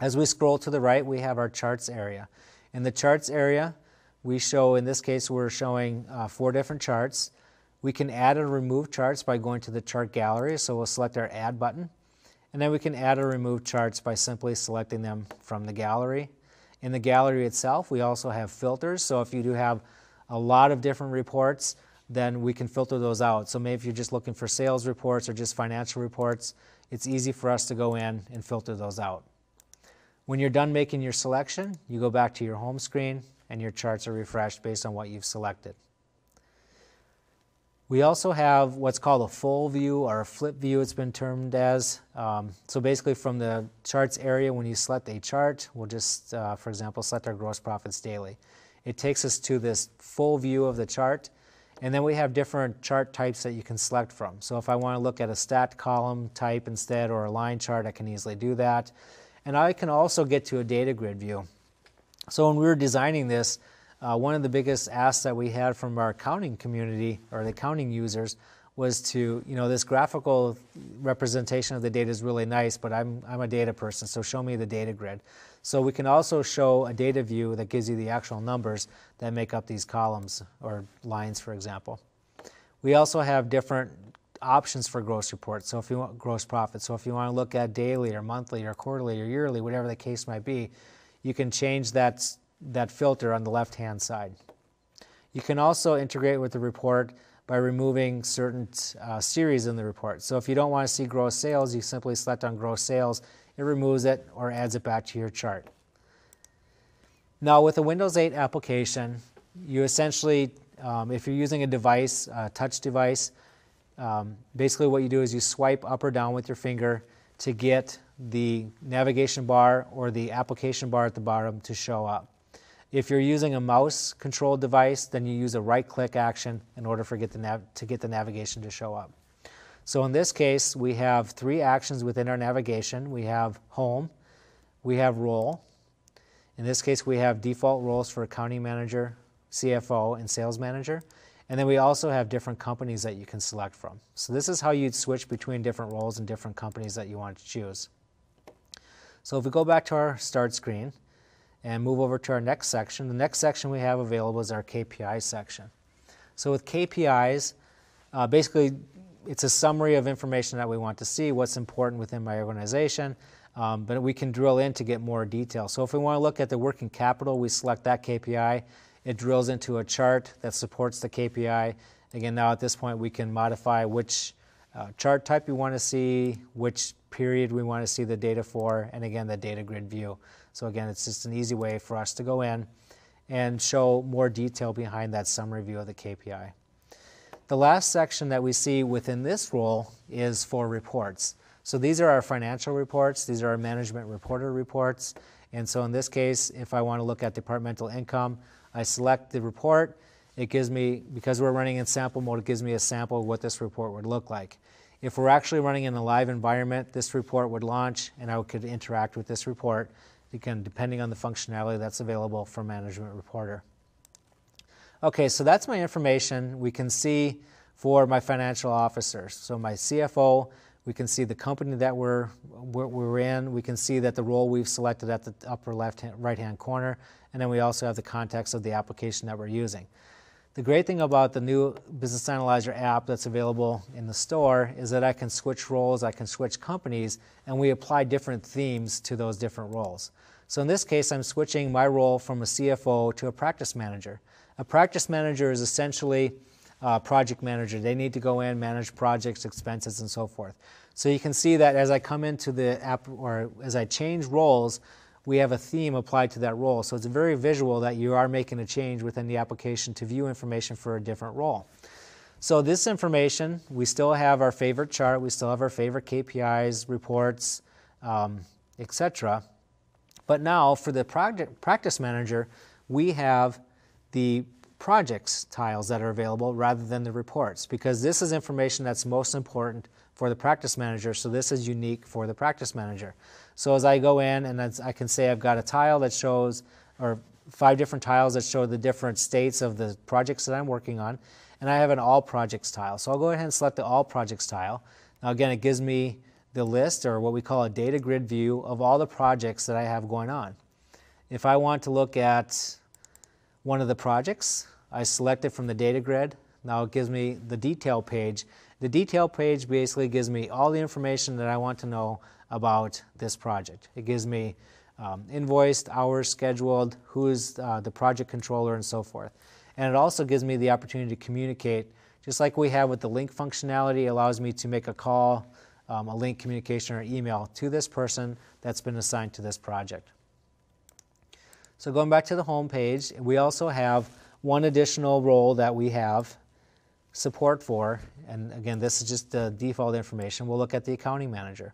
As we scroll to the right, we have our charts area. In the charts area, we show, in this case, we're showing uh, four different charts. We can add or remove charts by going to the chart gallery, so we'll select our add button. And then we can add or remove charts by simply selecting them from the gallery. In the gallery itself, we also have filters, so if you do have a lot of different reports, then we can filter those out. So maybe if you're just looking for sales reports or just financial reports, it's easy for us to go in and filter those out. When you're done making your selection, you go back to your home screen and your charts are refreshed based on what you've selected. We also have what's called a full view or a flip view, it's been termed as. Um, so basically, from the charts area, when you select a chart, we'll just, uh, for example, select our gross profits daily. It takes us to this full view of the chart, and then we have different chart types that you can select from. So if I want to look at a stat column type instead or a line chart, I can easily do that. And I can also get to a data grid view. So when we were designing this, uh, one of the biggest asks that we had from our accounting community or the accounting users was to, you know, this graphical representation of the data is really nice, but I'm, I'm a data person, so show me the data grid. So we can also show a data view that gives you the actual numbers that make up these columns or lines, for example. We also have different options for gross reports. So if you want gross profit, so if you want to look at daily or monthly or quarterly or yearly, whatever the case might be, you can change that that filter on the left-hand side. You can also integrate with the report by removing certain uh, series in the report. So if you don't want to see gross sales, you simply select on gross sales. It removes it or adds it back to your chart. Now with a Windows 8 application, you essentially, um, if you're using a device, a touch device, um, basically what you do is you swipe up or down with your finger to get the navigation bar or the application bar at the bottom to show up. If you're using a mouse controlled device, then you use a right click action in order for get the to get the navigation to show up. So in this case, we have three actions within our navigation. We have home, we have role. In this case, we have default roles for accounting manager, CFO, and sales manager. And then we also have different companies that you can select from. So this is how you'd switch between different roles and different companies that you want to choose. So if we go back to our start screen, and move over to our next section. The next section we have available is our KPI section. So with KPIs, uh, basically it's a summary of information that we want to see, what's important within my organization, um, but we can drill in to get more detail. So if we want to look at the working capital, we select that KPI. It drills into a chart that supports the KPI. Again, now at this point we can modify which uh, chart type we want to see, which period we want to see the data for, and again, the data grid view. So again, it's just an easy way for us to go in and show more detail behind that summary view of the KPI. The last section that we see within this role is for reports. So these are our financial reports, these are our management reporter reports. And so in this case, if I want to look at departmental income, I select the report. It gives me, because we're running in sample mode, it gives me a sample of what this report would look like. If we're actually running in a live environment, this report would launch and I could interact with this report, again, depending on the functionality that's available for Management Reporter. Okay, so that's my information. We can see for my financial officers. So my CFO, we can see the company that we're, we're in. We can see that the role we've selected at the upper left hand, right hand corner. And then we also have the context of the application that we're using. The great thing about the new Business Analyzer app that's available in the store is that I can switch roles, I can switch companies, and we apply different themes to those different roles. So in this case, I'm switching my role from a CFO to a practice manager. A practice manager is essentially a project manager. They need to go in, manage projects, expenses, and so forth. So you can see that as I come into the app, or as I change roles, we have a theme applied to that role. So it's very visual that you are making a change within the application to view information for a different role. So this information, we still have our favorite chart, we still have our favorite KPIs, reports, um, etc. But now for the project practice manager, we have the projects tiles that are available rather than the reports because this is information that's most important for the practice manager. So this is unique for the practice manager. So as I go in and I can say I've got a tile that shows, or five different tiles that show the different states of the projects that I'm working on, and I have an all projects tile. So I'll go ahead and select the all projects tile. Now again, it gives me the list or what we call a data grid view of all the projects that I have going on. If I want to look at one of the projects, I select it from the data grid. Now it gives me the detail page. The detail page basically gives me all the information that I want to know about this project. It gives me um, invoiced, hours scheduled, who is uh, the project controller, and so forth. And it also gives me the opportunity to communicate, just like we have with the Lync functionality, allows me to make a call, um, a Lync communication, or email to this person that's been assigned to this project. So going back to the home page, we also have one additional role that we have support for, and again, this is just the default information, we'll look at the accounting manager.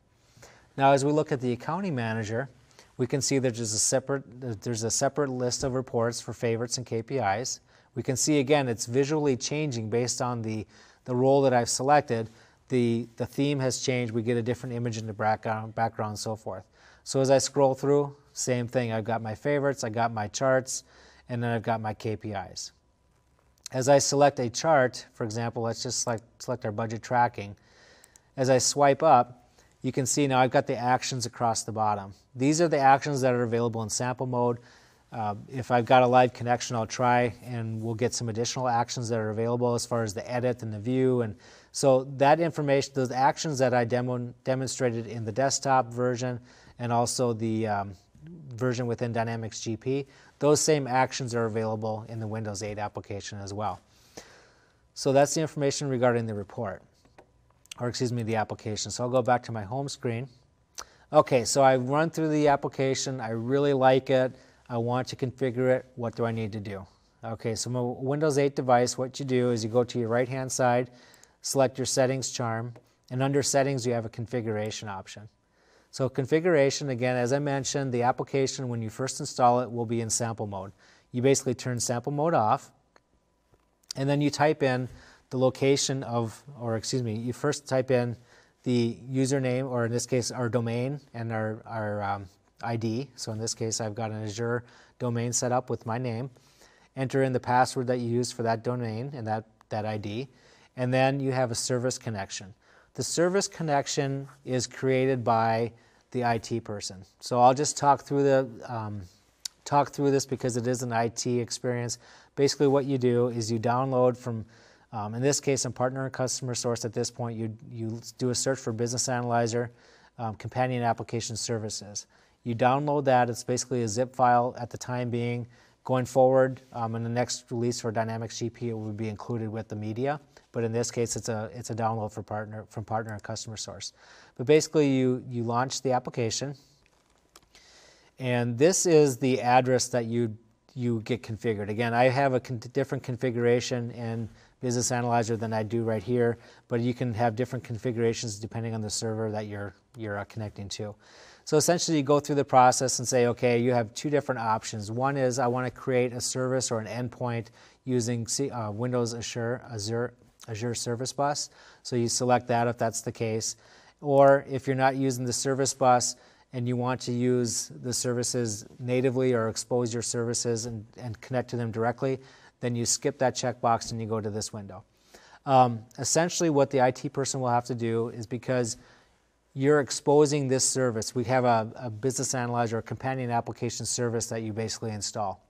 Now, as we look at the accounting manager, we can see that there's a separate, there's a separate list of reports for favorites and KPIs. We can see again, it's visually changing based on the, the role that I've selected. The, the theme has changed. We get a different image in the background, background and so forth. So as I scroll through, same thing. I've got my favorites, I got my charts, and then I've got my KPIs. As I select a chart, for example, let's just select, select our budget tracking. As I swipe up, you can see now I've got the actions across the bottom. These are the actions that are available in sample mode. Uh, if I've got a live connection, I'll try and we'll get some additional actions that are available as far as the edit and the view. And so that information, those actions that I demo, demonstrated in the desktop version and also the um, version within Dynamics GP, those same actions are available in the Windows 8 application as well. So that's the information regarding the report or excuse me, the application. So I'll go back to my home screen. Okay, so I've run through the application. I really like it. I want to configure it. What do I need to do? Okay, so my Windows 8 device, what you do is you go to your right-hand side, select your settings charm, and under settings you have a configuration option. So configuration, again, as I mentioned, the application when you first install it will be in sample mode. You basically turn sample mode off, and then you type in the location of, or excuse me, you first type in the username, or in this case, our domain and our, our um, ID. So in this case, I've got an Azure domain set up with my name. Enter in the password that you use for that domain and that, that ID. And then you have a service connection. The service connection is created by the IT person. So I'll just talk through the um, talk through this because it is an IT experience. Basically, what you do is you download from um, in this case, I'm partner and customer source at this point. You, you do a search for Business Analyzer, um, companion application services. You download that. It's basically a zip file at the time being. Going forward, um, in the next release for Dynamics GP, it will be included with the media. But in this case, it's a, it's a download for partner, from partner and customer source. But basically, you, you launch the application. And this is the address that you, you get configured. Again, I have a con different configuration and Business Analyzer than I do right here, but you can have different configurations depending on the server that you're, you're uh, connecting to. So essentially you go through the process and say, okay, you have two different options. One is I want to create a service or an endpoint using C, uh, Windows Azure, Azure, Azure Service Bus. So you select that if that's the case. Or if you're not using the service bus and you want to use the services natively or expose your services and, and connect to them directly, then you skip that checkbox and you go to this window. Um, essentially, what the IT person will have to do is because you're exposing this service, we have a, a business analyzer, a companion application service that you basically install.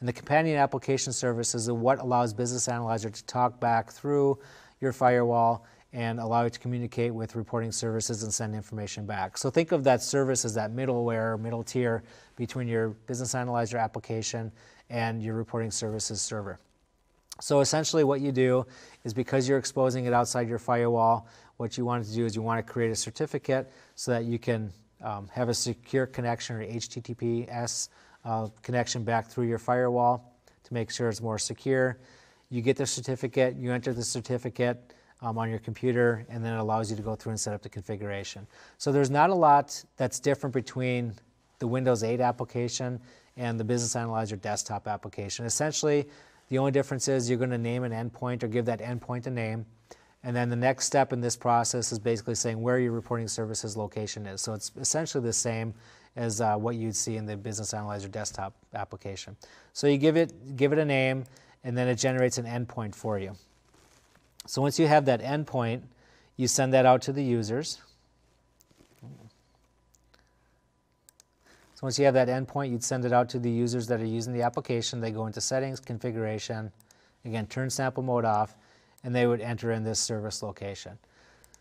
And the companion application service is what allows Business Analyzer to talk back through your firewall and allow you to communicate with reporting services and send information back. So think of that service as that middleware, middle tier between your Business Analyzer application and your reporting services server. So essentially what you do is because you're exposing it outside your firewall, what you want to do is you want to create a certificate so that you can um, have a secure connection or HTTPS uh, connection back through your firewall to make sure it's more secure. You get the certificate, you enter the certificate um, on your computer, and then it allows you to go through and set up the configuration. So there's not a lot that's different between the Windows 8 application and the Business Analyzer desktop application. Essentially, the only difference is you're going to name an endpoint or give that endpoint a name. And then the next step in this process is basically saying where your reporting services location is. So it's essentially the same as uh, what you'd see in the Business Analyzer desktop application. So you give it, give it a name, and then it generates an endpoint for you. So once you have that endpoint, you send that out to the users. Once you have that endpoint, you'd send it out to the users that are using the application. They go into settings, configuration, again, turn sample mode off, and they would enter in this service location.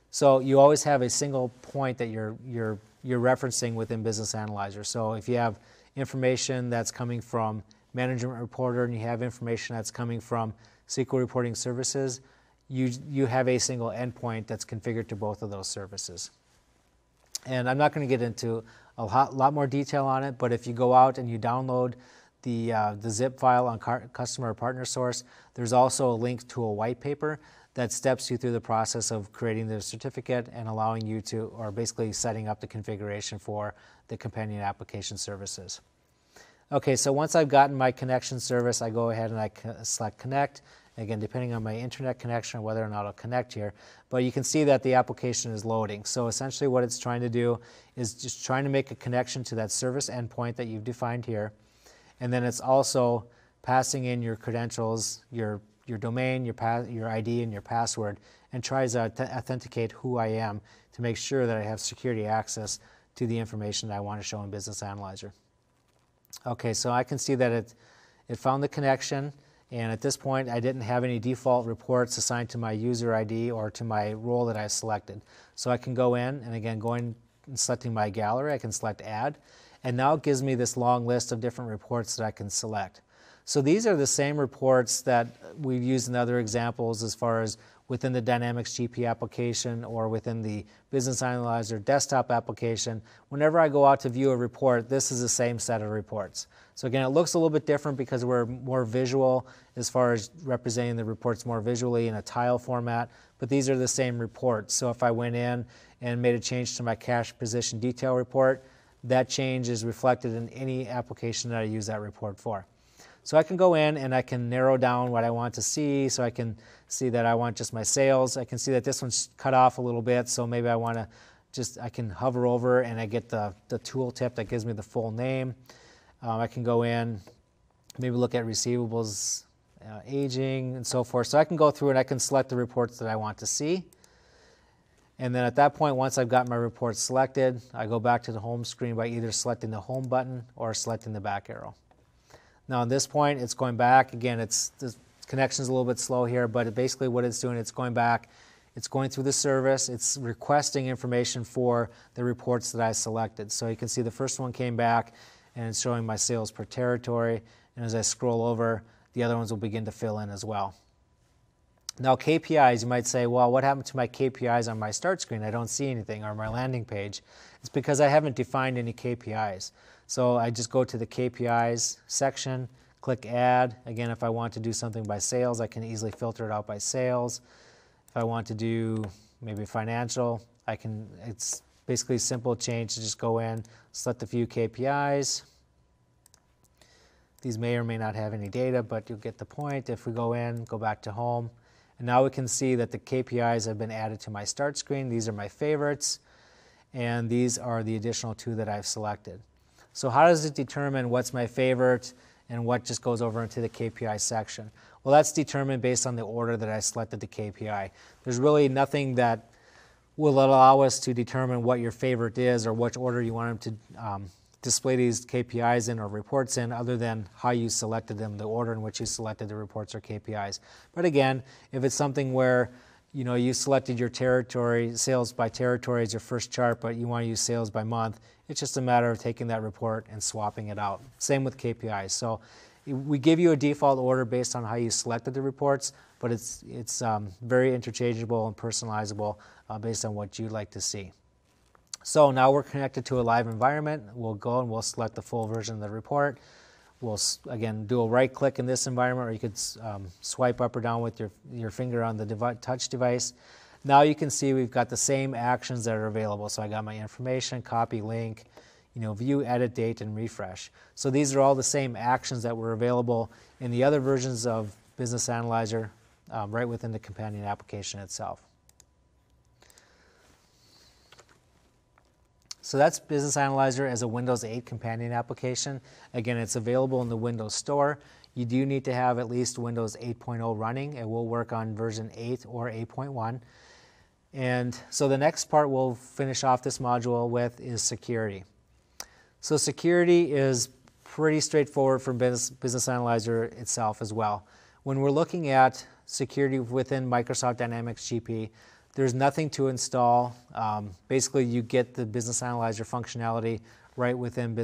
So you always have a single point that you're, you're, you're referencing within Business Analyzer. So if you have information that's coming from Management Reporter and you have information that's coming from SQL Reporting Services, you, you have a single endpoint that's configured to both of those services. And I'm not going to get into a lot more detail on it, but if you go out and you download the, uh, the zip file on customer or partner source, there's also a link to a white paper that steps you through the process of creating the certificate and allowing you to, or basically setting up the configuration for the companion application services. Okay, so once I've gotten my connection service, I go ahead and I select connect. Again, depending on my internet connection, whether or not I'll connect here. But you can see that the application is loading. So essentially what it's trying to do is just trying to make a connection to that service endpoint that you've defined here. And then it's also passing in your credentials, your, your domain, your, your ID, and your password, and tries to authenticate who I am to make sure that I have security access to the information that I want to show in Business Analyzer. Okay, so I can see that it, it found the connection. And at this point, I didn't have any default reports assigned to my user ID or to my role that I selected. So I can go in, and again, going and selecting my gallery, I can select Add. And now it gives me this long list of different reports that I can select. So these are the same reports that we've used in other examples as far as within the Dynamics GP application or within the Business Analyzer desktop application. Whenever I go out to view a report, this is the same set of reports. So again, it looks a little bit different because we're more visual as far as representing the reports more visually in a tile format, but these are the same reports. So if I went in and made a change to my cash position detail report, that change is reflected in any application that I use that report for. So I can go in and I can narrow down what I want to see. So I can see that I want just my sales. I can see that this one's cut off a little bit. So maybe I want to just, I can hover over and I get the, the tooltip that gives me the full name. Um, I can go in, maybe look at receivables, uh, aging, and so forth. So I can go through and I can select the reports that I want to see. And then at that point, once I've got my report selected, I go back to the home screen by either selecting the home button or selecting the back arrow. Now at this point, it's going back. Again, it's the connection's a little bit slow here, but it basically what it's doing, it's going back, it's going through the service, it's requesting information for the reports that I selected. So you can see the first one came back, and it's showing my sales per territory. And as I scroll over, the other ones will begin to fill in as well. Now, KPIs, you might say, well, what happened to my KPIs on my start screen? I don't see anything, or my landing page. It's because I haven't defined any KPIs. So I just go to the KPIs section, click Add. Again, if I want to do something by sales, I can easily filter it out by sales. If I want to do maybe financial, I can, it's basically simple change to just go in, select a few KPIs. These may or may not have any data, but you'll get the point. If we go in, go back to home, and now we can see that the KPIs have been added to my start screen. These are my favorites, and these are the additional two that I've selected. So how does it determine what's my favorite and what just goes over into the KPI section? Well, that's determined based on the order that I selected the KPI. There's really nothing that will allow us to determine what your favorite is or which order you want them to um, display these KPIs in or reports in other than how you selected them, the order in which you selected the reports or KPIs. But again, if it's something where you know you selected your territory, sales by territory as your first chart, but you want to use sales by month, it's just a matter of taking that report and swapping it out. Same with KPIs. So we give you a default order based on how you selected the reports, but it's, it's um, very interchangeable and personalizable uh, based on what you'd like to see. So now we're connected to a live environment. We'll go and we'll select the full version of the report. We'll, again, do a right click in this environment, or you could um, swipe up or down with your, your finger on the touch device. Now you can see we've got the same actions that are available. So I got my information, copy link, you know, view, edit, date, and refresh. So these are all the same actions that were available in the other versions of Business Analyzer um, right within the companion application itself. So that's Business Analyzer as a Windows 8 companion application. Again, it's available in the Windows Store. You do need to have at least Windows 8.0 running. It will work on version 8 or 8.1. And so the next part we'll finish off this module with is security. So security is pretty straightforward for Business, Business Analyzer itself as well. When we're looking at security within Microsoft Dynamics GP, there's nothing to install. Um, basically, you get the Business Analyzer functionality right within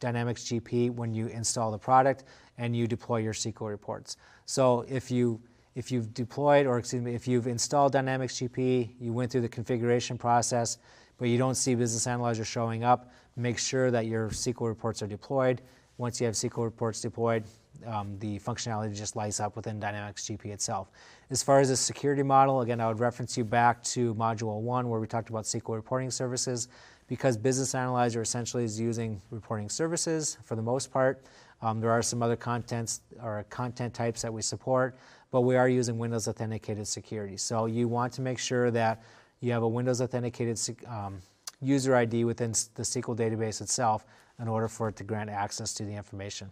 Dynamics GP when you install the product and you deploy your SQL reports. So if you if you've deployed, or excuse me, if you've installed Dynamics GP, you went through the configuration process, but you don't see Business Analyzer showing up, make sure that your SQL reports are deployed. Once you have SQL reports deployed, um, the functionality just lights up within Dynamics GP itself. As far as the security model, again, I would reference you back to Module 1 where we talked about SQL reporting services. Because Business Analyzer essentially is using reporting services for the most part, um, there are some other contents or content types that we support, but we are using Windows Authenticated Security. So you want to make sure that you have a Windows Authenticated um, user ID within the SQL database itself in order for it to grant access to the information.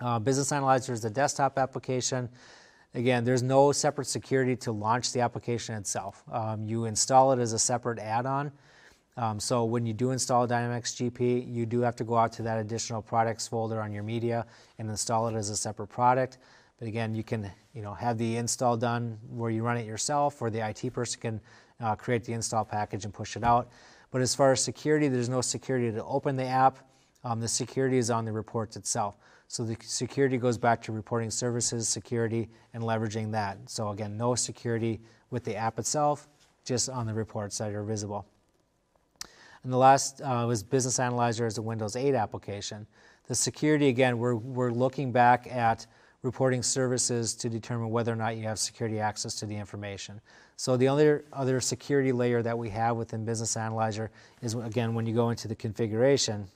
Uh, Business Analyzer is a desktop application. Again, there's no separate security to launch the application itself. Um, you install it as a separate add-on. Um, so when you do install Dynamics GP, you do have to go out to that additional products folder on your media and install it as a separate product. But again, you can you know, have the install done where you run it yourself, or the IT person can uh, create the install package and push it out. But as far as security, there's no security to open the app. Um, the security is on the reports itself. So the security goes back to reporting services, security, and leveraging that. So again, no security with the app itself, just on the reports that are visible. And the last uh, was Business Analyzer as a Windows 8 application. The security, again, we're, we're looking back at reporting services to determine whether or not you have security access to the information. So the other, other security layer that we have within Business Analyzer is, again, when you go into the configuration,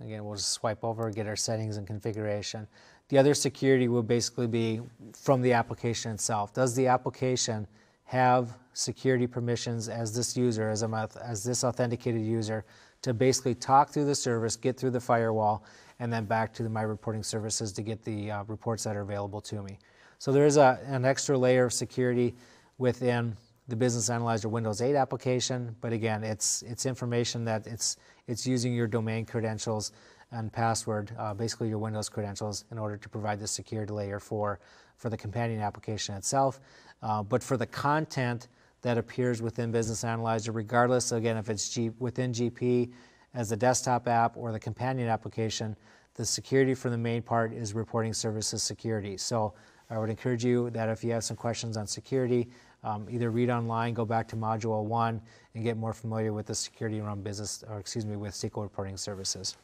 again, we'll just swipe over, get our settings and configuration. The other security will basically be from the application itself. Does the application have security permissions as this user, as, a, as this authenticated user, to basically talk through the service, get through the firewall, and then back to My Reporting services to get the uh, reports that are available to me. So there is a, an extra layer of security within the Business Analyzer Windows 8 application, but again, it's, it's information that it's, it's using your domain credentials and password, uh, basically your Windows credentials, in order to provide the security layer for, for the companion application itself. Uh, but for the content that appears within Business Analyzer, regardless, again, if it's G, within GP as the desktop app or the companion application, the security for the main part is reporting services security. So I would encourage you that if you have some questions on security, um, either read online, go back to Module 1, and get more familiar with the security around business, or excuse me, with SQL reporting services.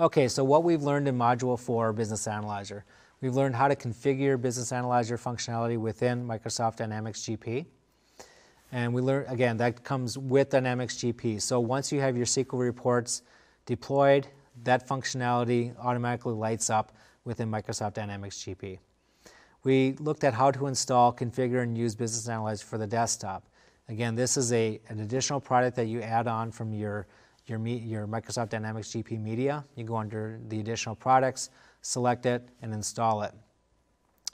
Okay, so what we've learned in Module 4, Business Analyzer. We've learned how to configure Business Analyzer functionality within Microsoft Dynamics GP. And we learn, again, that comes with Dynamics GP. So once you have your SQL reports deployed, that functionality automatically lights up within Microsoft Dynamics GP. We looked at how to install, configure, and use Business Analyzer for the desktop. Again, this is a, an additional product that you add on from your, your, your Microsoft Dynamics GP Media. You go under the additional products, select it, and install it.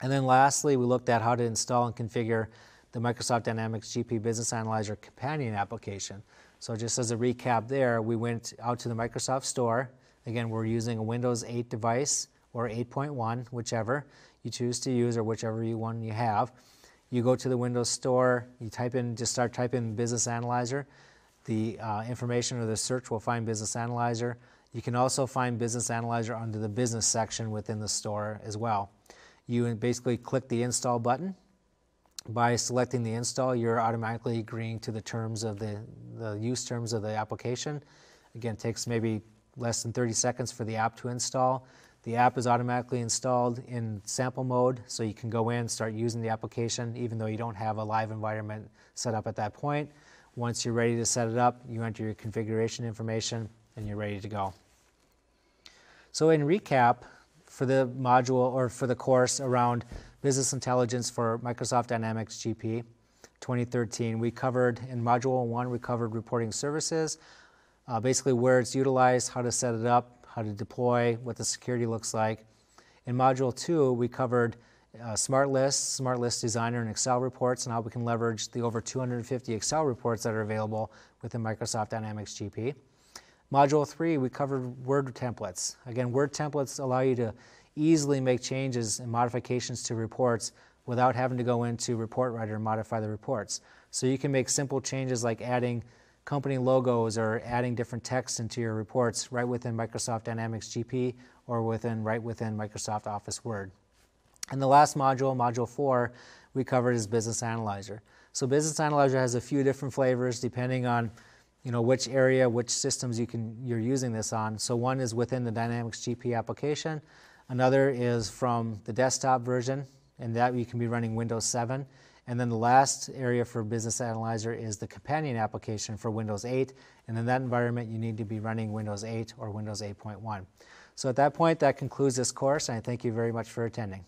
And then lastly, we looked at how to install and configure the Microsoft Dynamics GP Business Analyzer companion application. So just as a recap there, we went out to the Microsoft Store. Again, we're using a Windows 8 device or 8.1, whichever you choose to use or whichever you one you have. You go to the Windows Store, you type in, just start typing Business Analyzer. The uh, information or the search will find Business Analyzer. You can also find Business Analyzer under the Business section within the store as well. You basically click the Install button. By selecting the install, you're automatically agreeing to the terms of the, the use terms of the application. Again, it takes maybe less than 30 seconds for the app to install. The app is automatically installed in sample mode, so you can go in, and start using the application, even though you don't have a live environment set up at that point. Once you're ready to set it up, you enter your configuration information and you're ready to go. So in recap, for the module or for the course around business intelligence for Microsoft Dynamics GP 2013, we covered in module one, we covered reporting services, uh, basically where it's utilized, how to set it up, how to deploy, what the security looks like. In module two, we covered uh, Smart Lists, Smart List Designer, and Excel reports, and how we can leverage the over 250 Excel reports that are available within Microsoft Dynamics GP. Module three, we covered Word templates. Again, Word templates allow you to easily make changes and modifications to reports without having to go into Report Writer and modify the reports. So you can make simple changes like adding company logos or adding different text into your reports right within Microsoft Dynamics GP or within right within Microsoft Office Word. And the last module, module four, we covered is Business Analyzer. So Business Analyzer has a few different flavors depending on you know which area, which systems you can you're using this on. So one is within the Dynamics GP application, another is from the desktop version, and that you can be running Windows 7. And then the last area for Business Analyzer is the companion application for Windows 8. And in that environment, you need to be running Windows 8 or Windows 8.1. So at that point, that concludes this course, and I thank you very much for attending.